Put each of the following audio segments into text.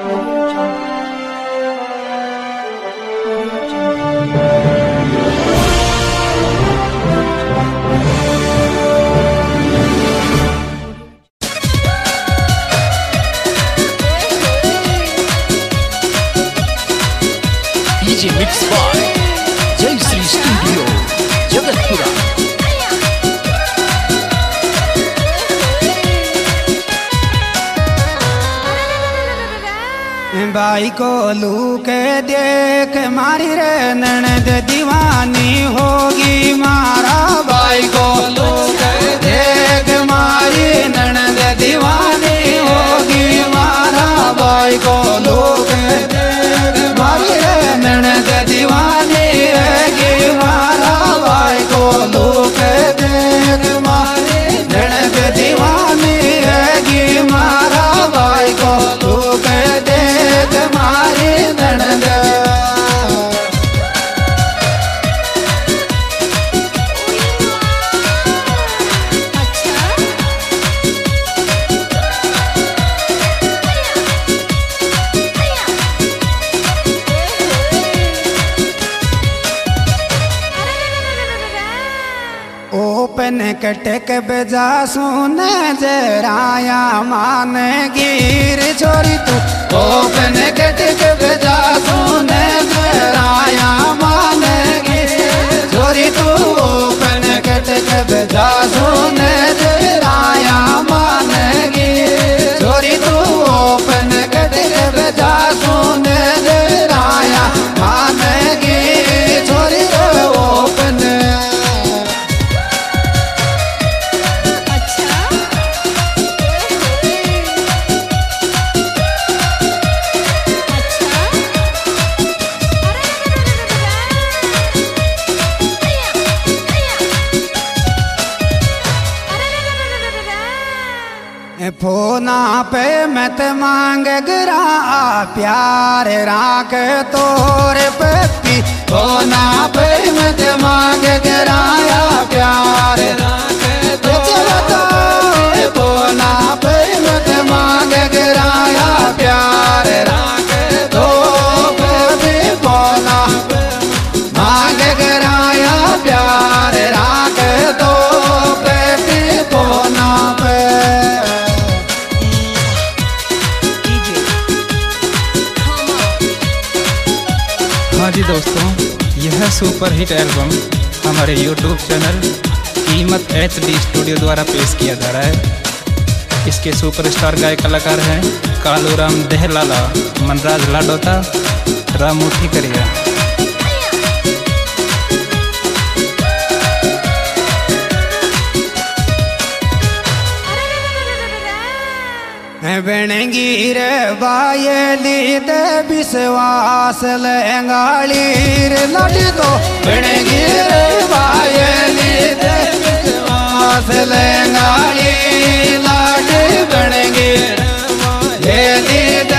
너 무. By को लू के देख मारी रे ननद दीवानी होगी मारा। भाई को लू के देख मारी ननद कटक बजा सुन जराया मान गिर छोरी तू ओपन कटक बजा सुने जराया मान गिर छोरी तू ओपन कटक बजा सुने फोना पे मत मांग गिरा प्यार राख तोरे पति फोना पे मत मांग गिराया प्यार राख तो फोना पे हाँ जी दोस्तों, यह सुपर हिट एल्बम हमारे YouTube channel Keemat HD studio studio द्वारा पेश किया जा रहा है। इसके सुपरस्टार गायक कलाकार हैं कालूराम देहलाला, मनराज लाडोता रामूठी करिया बायलीर विश्वास लंगालीर लड़ी तो बणगीर बायलीर विश्वास लंगाली लाड़ी बणगीर बायलीर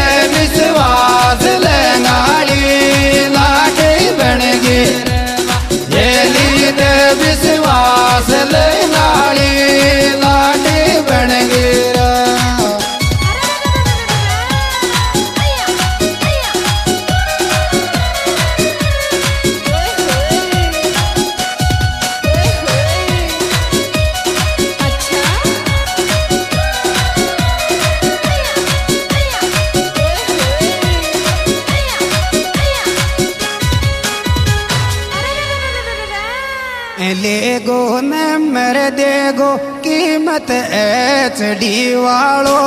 देगो कीमत एच डी वालो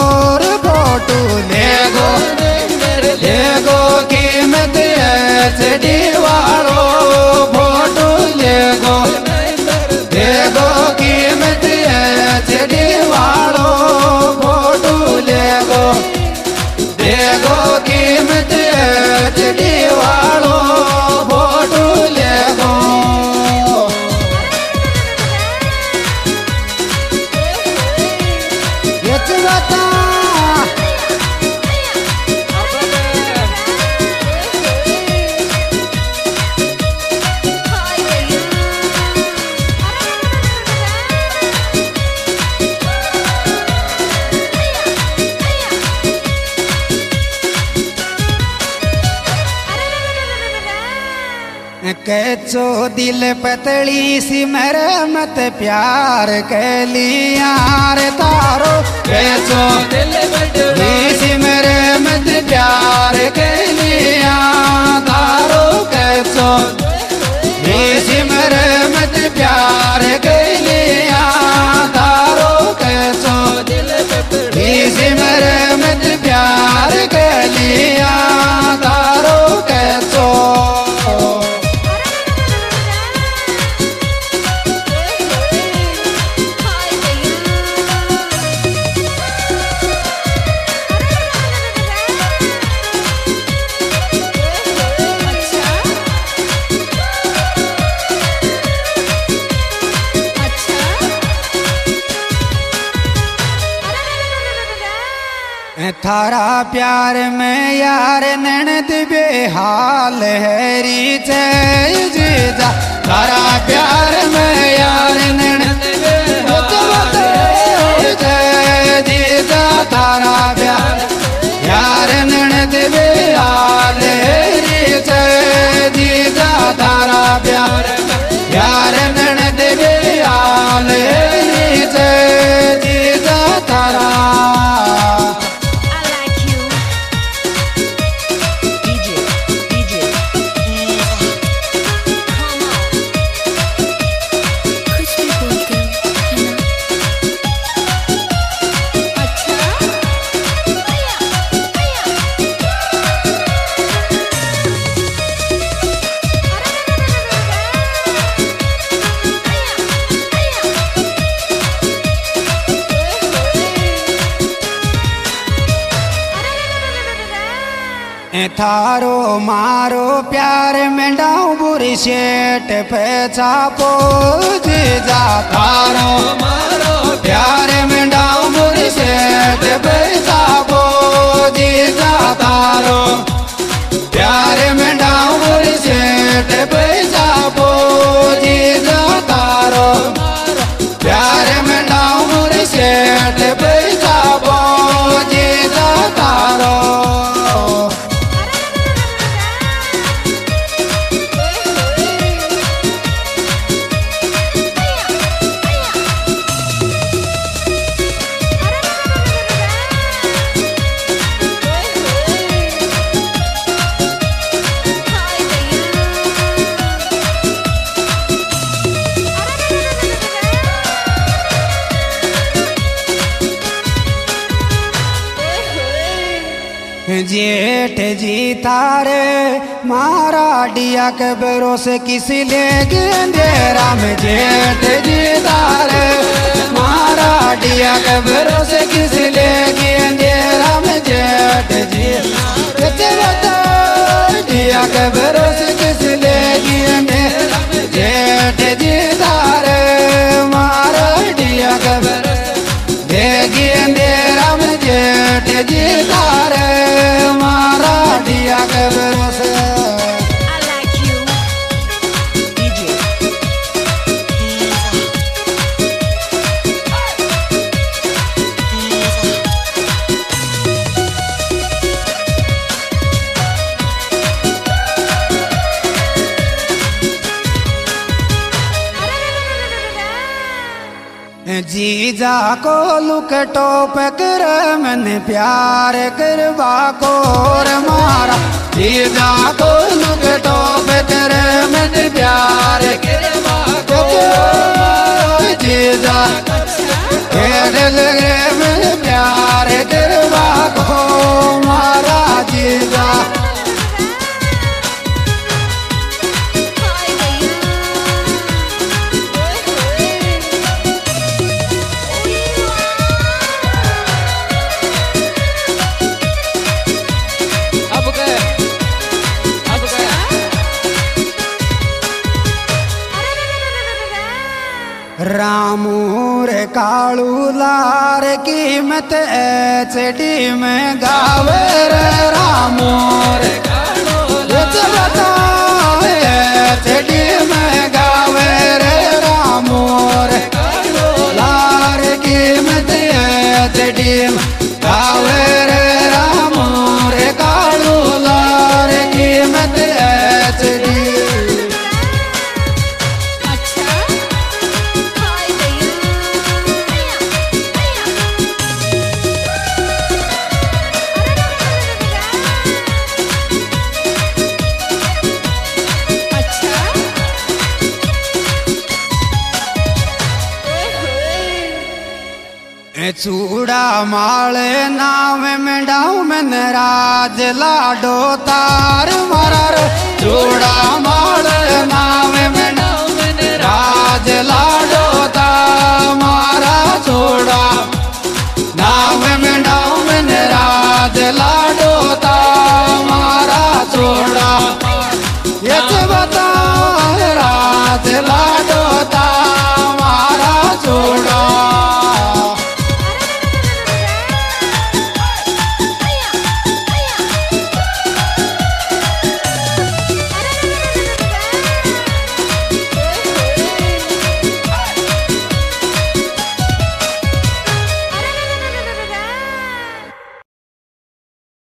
कैचो दिल पतली सी मत प्यार कैली यार तारो। कैचो दिल पतली सी मरमत प्यार के थारा प्यार में यार ननद बेहाल हैरी जय जीजा थारा प्यार में यार ननद जीजा थारा प्यार यार ननद बेहाल थारो, मारो, प्यार में डाऊ बुरी शेट पे चापो जीजा थारो। मारो प्यार में डाऊ बुरी शेट पे चापो जीजा थारो। प्यार में डाऊ बुरी शेट पे चापो जीजा थारो। प्यार में डाऊ बुरी शेट जेठ जी तारे मारा डिया के भरोसे किसी ले गेंदे राम जेठ जी तारे मारा डिया के भरोसे किसी ले गेंदे राम जेठ जी बता डिया के भरोसे जीजा को लुक टोप कर मन प्यार करवा को मारा। जीजा को लुकटो पकर मन प्यार करवा को जीजा कीमत चटी में गावे रे रामूर एच चूड़ा माले नाम में डाऊ में राज लाडो तार।